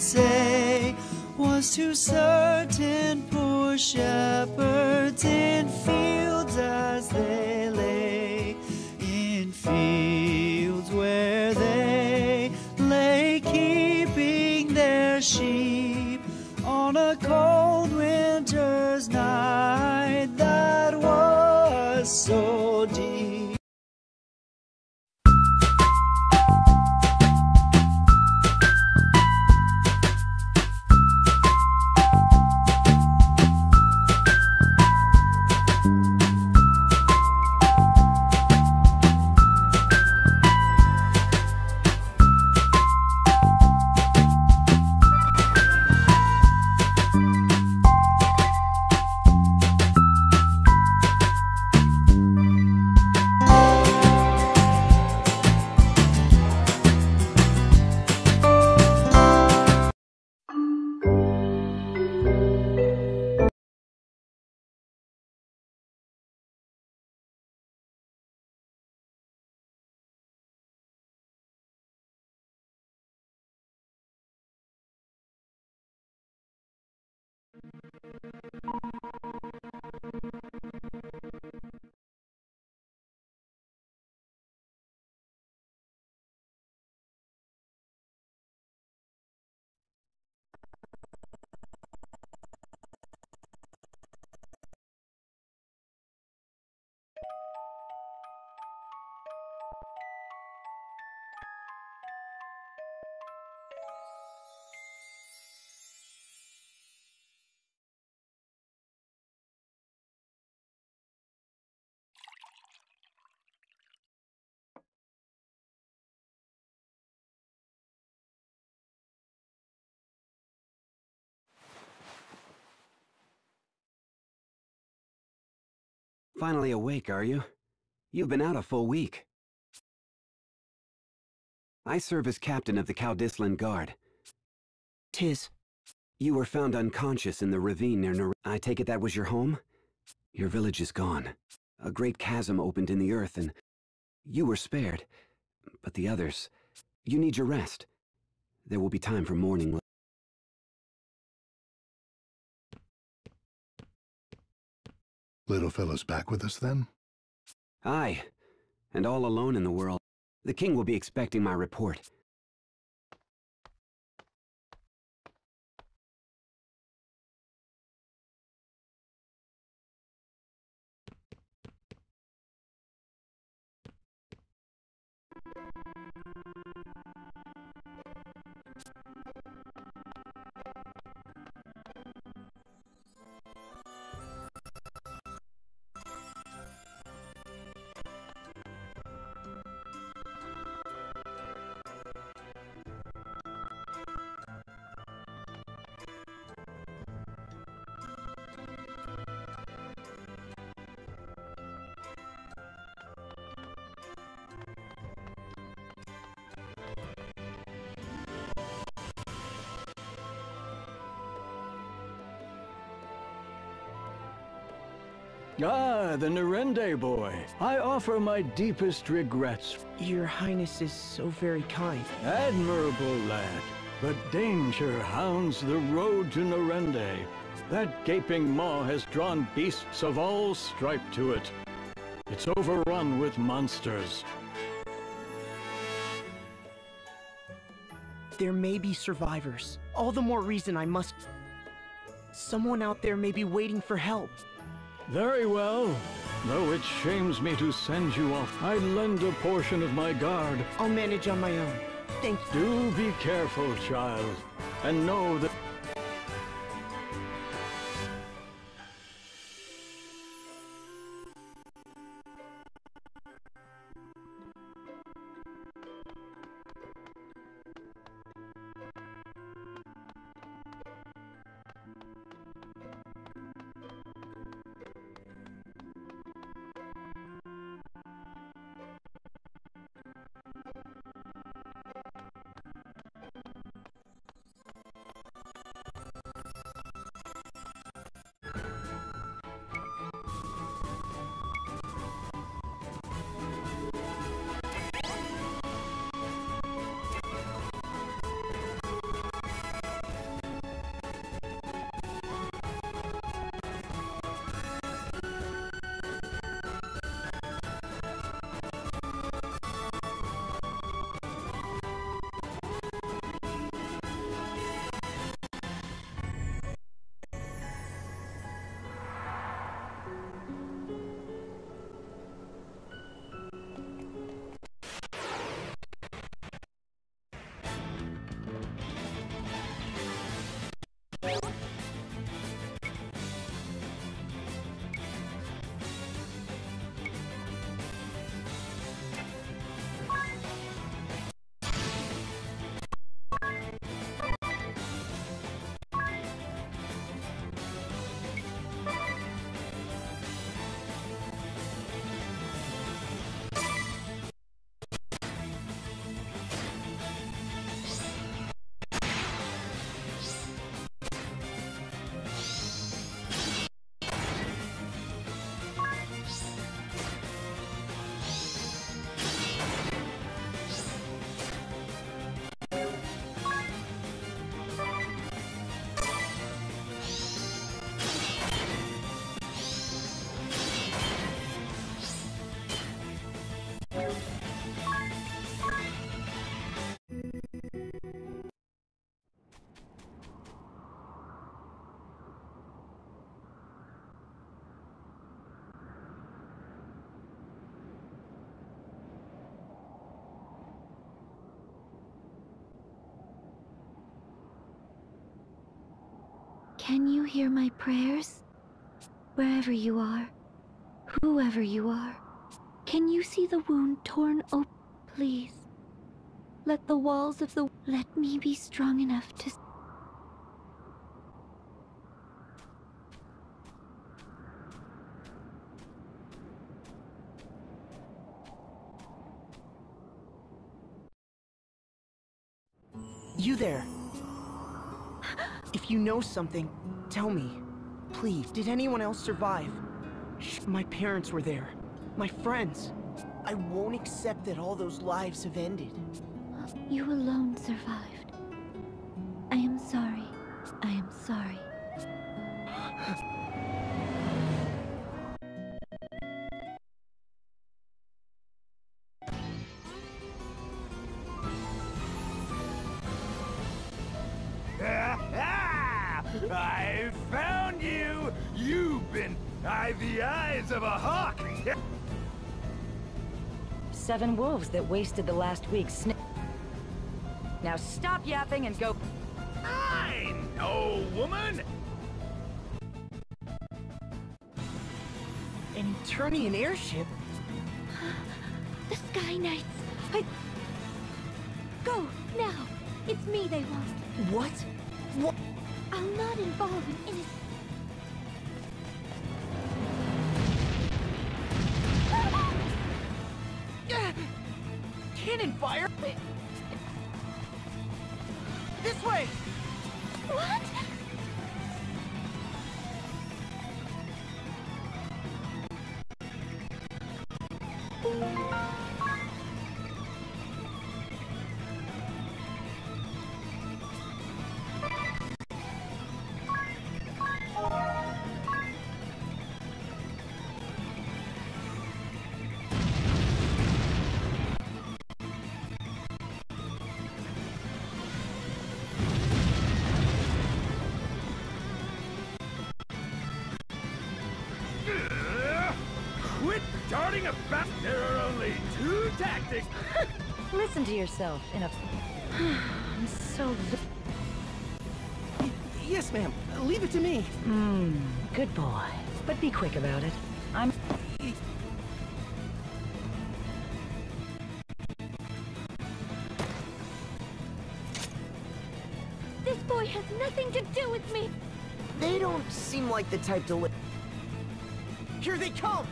say was too certain poor shepherds in fields as they lay in fields. Finally awake, are you? You've been out a full week. I serve as captain of the Caldislan Guard. Tis. You were found unconscious in the ravine near Nar- I take it that was your home? Your village is gone. A great chasm opened in the earth and you were spared. But the others, you need your rest. There will be time for mourning. Little fellow's back with us then? Aye, and all alone in the world. The king will be expecting my report. Ah, the Norende boy. I offer my deepest regrets. Your Highness is so very kind. Admirable lad. But danger hounds the road to Norende. That gaping maw has drawn beasts of all stripe to it. It's overrun with monsters. There may be survivors. All the more reason I must... Someone out there may be waiting for help. Very well. Though it shames me to send you off, I lend a portion of my guard. I'll manage on my own. Thank you. Do be careful, child, and know that... Can you hear my prayers? Wherever you are, whoever you are, can you see the wound torn open? Please, let the walls of the... Let me be strong enough to... You there. You know something, tell me. Please, did anyone else survive? My parents were there. My friends. I won't accept that all those lives have ended. You alone survived. Seven wolves that wasted the last week's sn- Now stop yapping and go- I know, woman! An Eternian airship? The Sky Knights! I... Go, now! It's me they want. What? What? I'll not involve an innocent... Cannon fire? This way! Quit darting about! There are only two tactics! Listen to yourself in a... I'm so... Yes, ma'am. Leave it to me. Mmm, good boy. But be quick about it. I'm... This boy has nothing to do with me! They don't seem like the type to li- Here they come!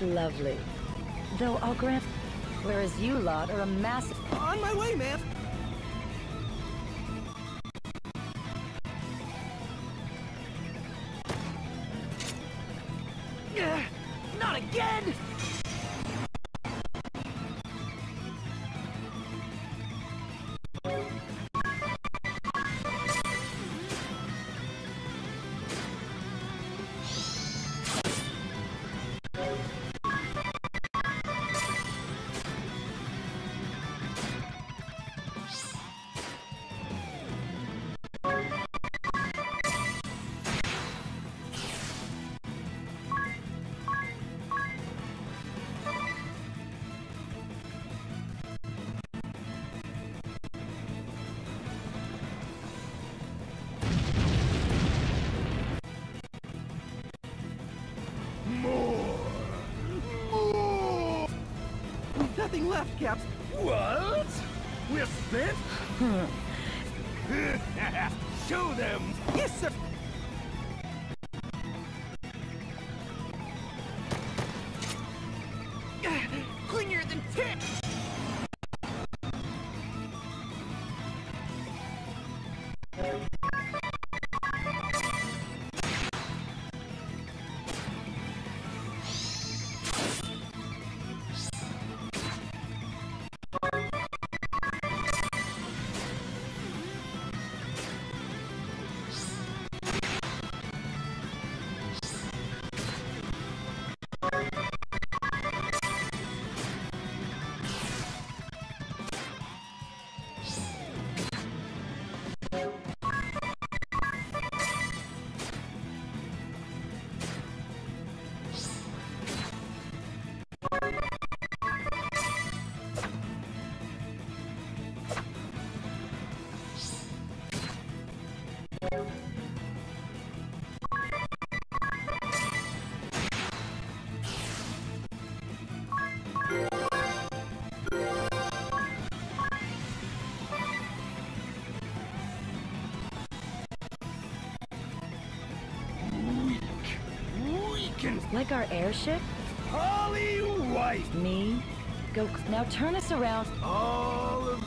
Lovely. Though I'll grant... Whereas you lot are a massive... On my way, ma'am! Nothing left, Cap. What? We're spent? Show them! Like our airship? Holly Whyte! Me? Go. Now turn us around. All of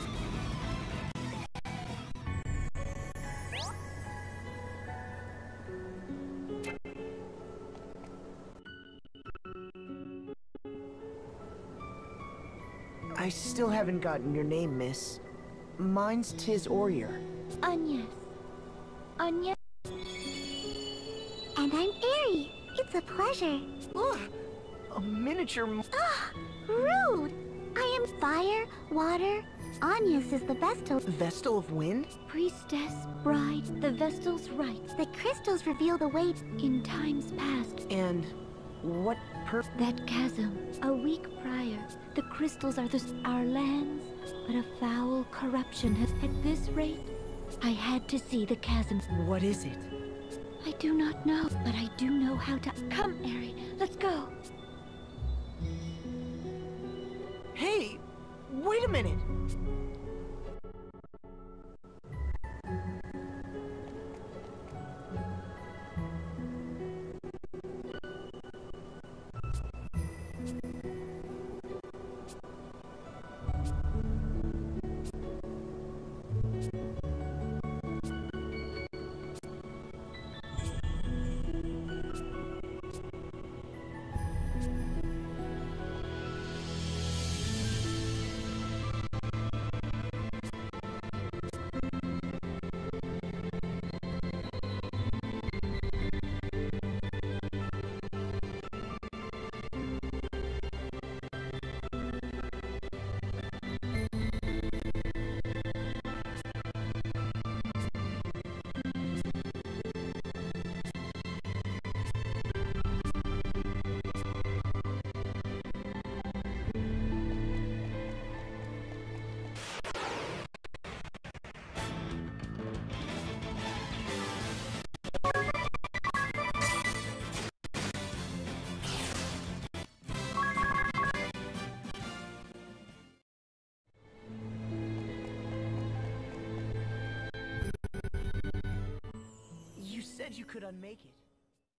I still haven't gotten your name, miss. Mine's Tiz Arrior. Agnes. Agnes. And I'm Airy. It's a pleasure. Ugh, a miniature. m- Ah, rude. I am fire, water. Agnes is the Vestal. Vestal of Wind? Priestess, bride, the Vestal's rights. The crystals reveal the way. In times past, And what per. that chasm, a week prior, the crystals are the, our lands, but a foul corruption has. At this rate, I had to see the chasm. What is it? I do not know, but I do know how to. Come, Airy, let's go. Hey, wait a minute. Said you could unmake.